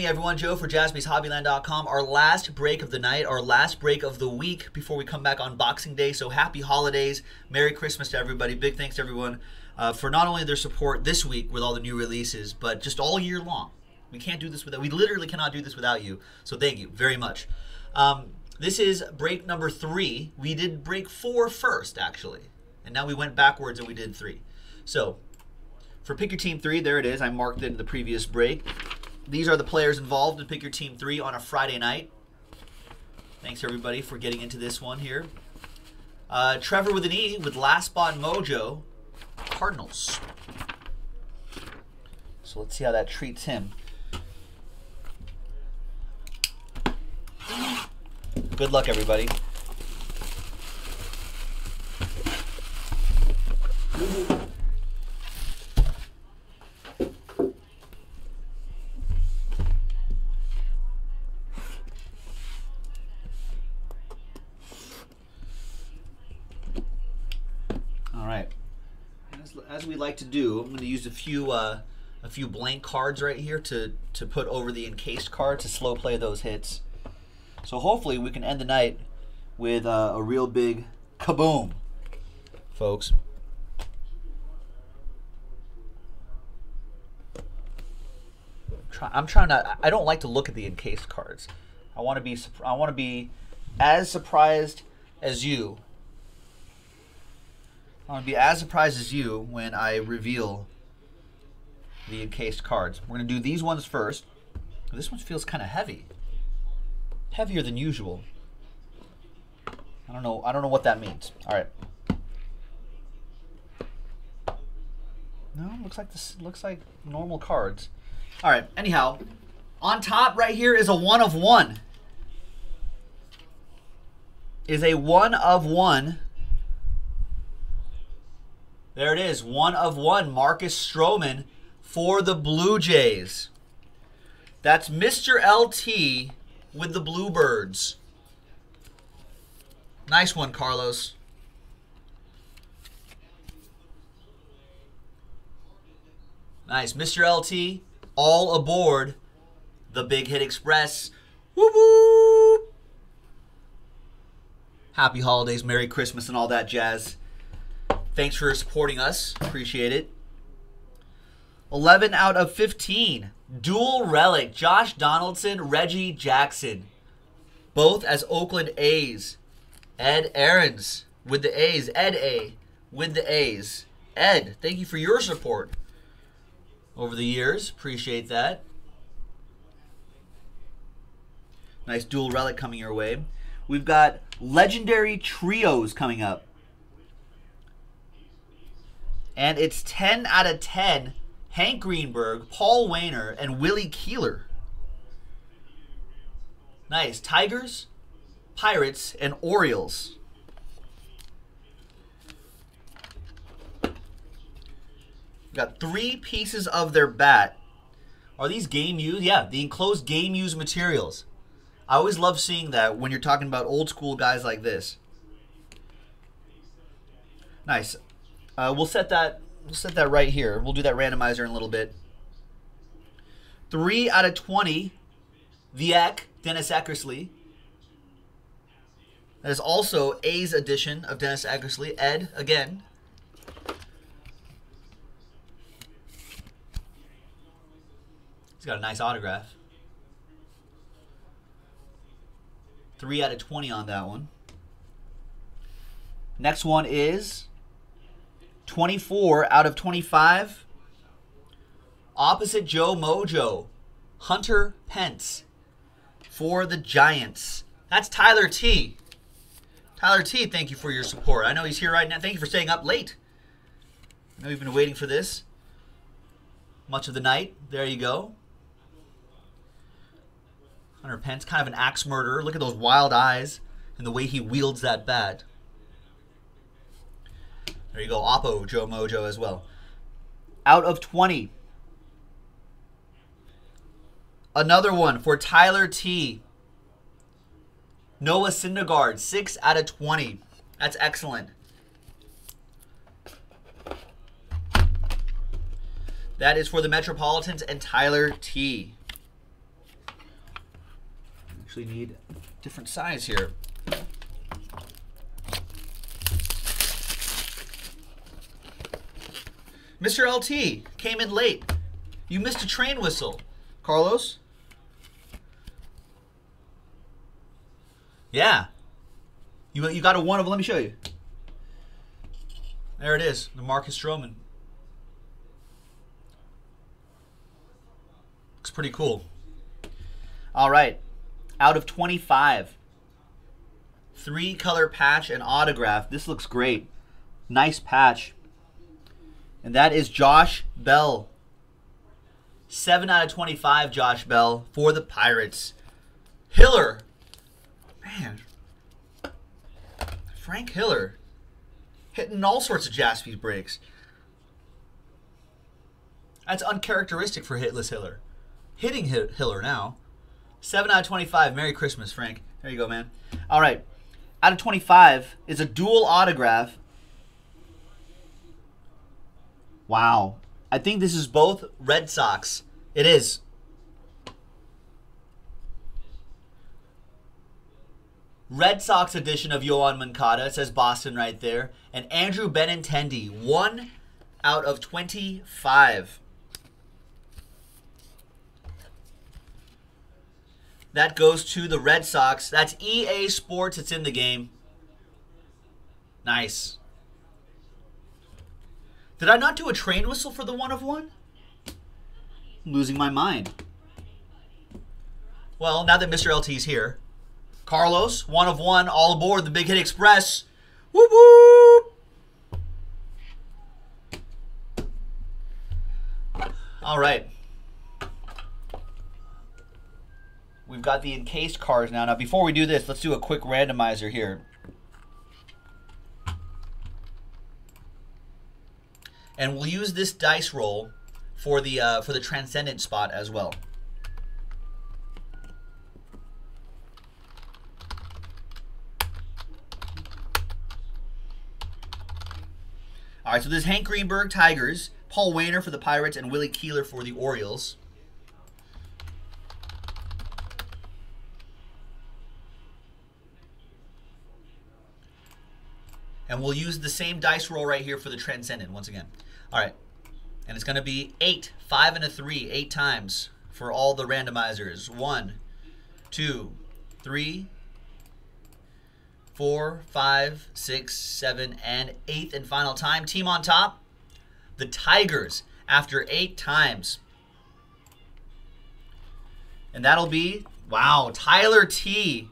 Hey everyone, Joe for jaspyshobbyland.com. Our last break of the night, our last break of the week before we come back on Boxing Day. So happy holidays, Merry Christmas to everybody. Big thanks to everyone uh, for not only their support this week with all the new releases, but just all year long. We can't do this without. We literally cannot do this without you. So thank you very much. Um, this is break number three. We did break four first, actually, and now we went backwards and we did three. So for pick your team three, there it is. I marked it in the previous break. These are the players involved in Pick Your Team 3 on a Friday night. Thanks, everybody, for getting into this one here. Uh, Trevor with an E with Last Spot Mojo, Cardinals. So let's see how that treats him. Good luck, everybody. All As, as we like to do, I'm going to use a few uh, a few blank cards right here to to put over the encased card to slow play those hits. So hopefully we can end the night with uh, a real big kaboom, folks. I'm trying to. I don't like to look at the encased cards. I want to be. I want to be as surprised as you I want to be as surprised as you when I reveal the encased cards. We're going to do these ones first. This one feels kind of heavy. Heavier than usual. I don't know. I don't know what that means. All right. No, looks like this looks like normal cards. All right. Anyhow, on top right here is a one of one. Is a one of one. There it is, one of one. Marcus Stroman for the Blue Jays. That's Mr. LT with the Bluebirds. Nice one, Carlos. Nice. Mr. LT, all aboard the Big Hit Express. Whoop whoop. Happy holidays, Merry Christmas, and all that jazz. Thanks for supporting us. Appreciate it. 11 out of 15. Dual relic. Josh Donaldson, Reggie Jackson. Both as Oakland A's. Ed Aarons with the A's. Ed A with the A's. Ed, thank you for your support over the years. Appreciate that. Nice dual relic coming your way. We've got legendary trios coming up. And it's 10 out of 10. Hank Greenberg, Paul Waner, and Willie Keeler. Nice. Tigers, Pirates, and Orioles. Got three pieces of their bat. Are these game used? Yeah, the enclosed game used materials. I always love seeing that when you're talking about old school guys like this. Nice. Uh, we'll set that. We'll set that right here. We'll do that randomizer in a little bit. Three out of twenty. Viek, Dennis Eckersley. That is also A's edition of Dennis Eckersley. Ed again. He's got a nice autograph. Three out of 20 on that one. Next one is 24 out of 25. Opposite Joe Mojo. Hunter Pence for the Giants. That's Tyler T. Tyler T, thank you for your support. I know he's here right now. Thank you for staying up late. I know you've been waiting for this much of the night. There you go. Hunter Pence, kind of an axe murderer. Look at those wild eyes and the way he wields that bat. There you go, Oppo Joe Mojo as well. Out of 20. Another one for Tyler T. Noah Syndergaard, 6 out of 20. That's excellent. That is for the Metropolitans and Tyler T. Actually need different size here. Mr. LT came in late. You missed a train whistle. Carlos? Yeah. You, you got a one of let me show you. There it is, the Marcus Stroman. Looks pretty cool. All right. Out of 25. Three color patch and autograph. This looks great. Nice patch. And that is Josh Bell. 7 out of 25, Josh Bell, for the Pirates. Hiller. Man. Frank Hiller. Hitting all sorts of Jaspy's breaks. That's uncharacteristic for hitless Hiller. Hitting Hiller now. 7 out of 25. Merry Christmas, Frank. There you go, man. All right. Out of 25 is a dual autograph Wow. I think this is both Red Sox. It is. Red Sox edition of Yoan Moncada. It says Boston right there. And Andrew Benintendi. One out of 25. That goes to the Red Sox. That's EA Sports. It's in the game. Nice. Did I not do a train whistle for the one of one? I'm losing my mind. Well, now that Mr. LT's here, Carlos, one of one, all aboard the Big Hit Express. Whoop whoop! All right. We've got the encased cars now. Now, before we do this, let's do a quick randomizer here. And we'll use this dice roll for the uh, for the transcendent spot as well. All right, so there's Hank Greenberg, Tigers, Paul Waner for the Pirates, and Willie Keeler for the Orioles. And we'll use the same dice roll right here for the Transcendent once again. All right. And it's going to be eight, five, and a three, eight times for all the randomizers. One, two, three, four, five, six, seven, and eighth and final time. Team on top, the Tigers, after eight times. And that'll be, wow, Tyler T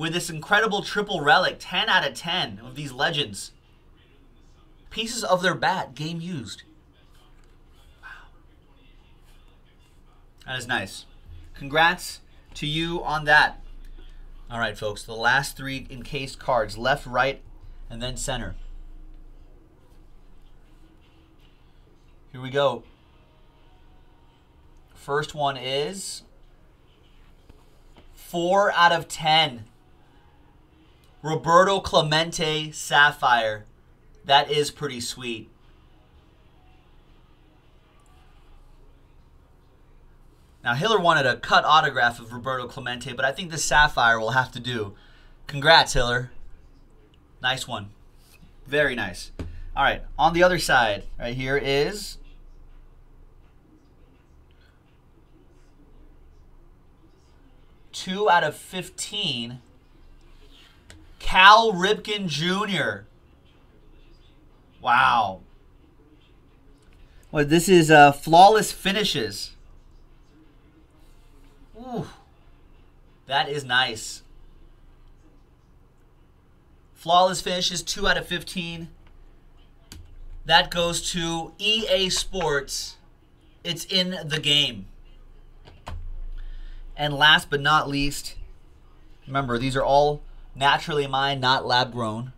with this incredible triple relic, 10 out of 10 of these legends. Pieces of their bat, game used. Wow. That is nice. Congrats to you on that. All right, folks, the last three encased cards left, right, and then center. Here we go. First one is 4 out of 10. Roberto Clemente Sapphire. That is pretty sweet. Now, Hiller wanted a cut autograph of Roberto Clemente, but I think the Sapphire will have to do. Congrats, Hiller. Nice one. Very nice. All right, on the other side, right here is two out of 15. Cal Ripken Jr. Wow. Well, this is uh, flawless finishes. Ooh, that is nice. Flawless finishes, 2 out of 15. That goes to EA Sports. It's in the game. And last but not least, remember, these are all naturally mine, not lab grown.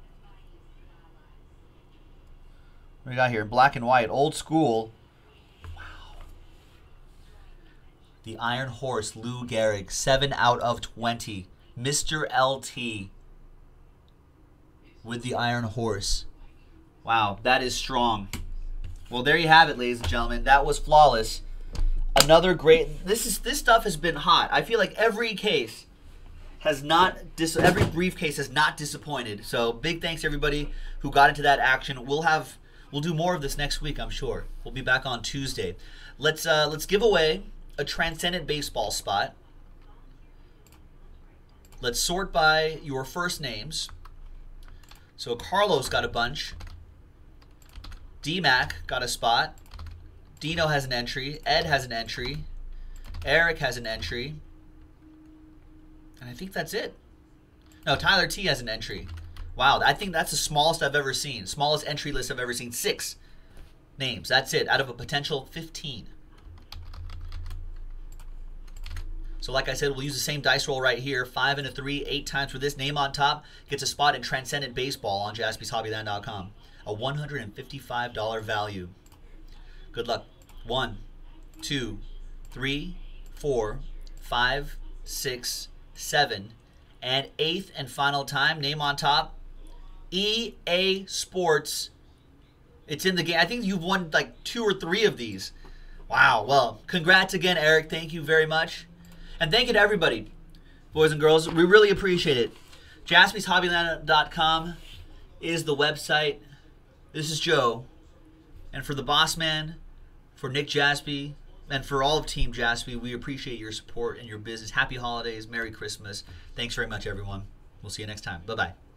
What do we got here? Black and white, old school. Wow. The Iron Horse, Lou Gehrig, 7 out of 20. Mr. LT with the Iron Horse. Wow, that is strong. Well, there you have it, ladies and gentlemen. That was flawless. Another great. This is this stuff has been hot. I feel like every case has not dis- every briefcase has not disappointed. So big thanks everybody who got into that action. We'll have we'll do more of this next week, I'm sure. We'll be back on Tuesday. Let's uh, let's give away a transcendent baseball spot. Let's sort by your first names. So Carlos got a bunch. DMAC got a spot. Dino has an entry. Ed has an entry. Eric has an entry. And I think that's it. No, Tyler T has an entry. Wow, I think that's the smallest I've ever seen. Smallest entry list I've ever seen. Six names. That's it, out of a potential 15. So like I said, we'll use the same dice roll right here. Five and a three, eight times for this. Name on top gets a spot in Transcendent Baseball on jaspyshobbyland.com. A $155 value. Good luck. One, two, three, four, five, six, seven, and eighth and final time. Name on top. EA Sports. It's in the game. I think you've won like two or three of these. Wow. Well, congrats again, Eric. Thank you very much. And thank you to everybody, boys and girls. We really appreciate it. JaspysHobbyland.com is the website. This is Joe. And for the boss man, for Nick Jaspy, and for all of Team Jaspy, we appreciate your support and your business. Happy holidays. Merry Christmas. Thanks very much, everyone. We'll see you next time. Bye bye.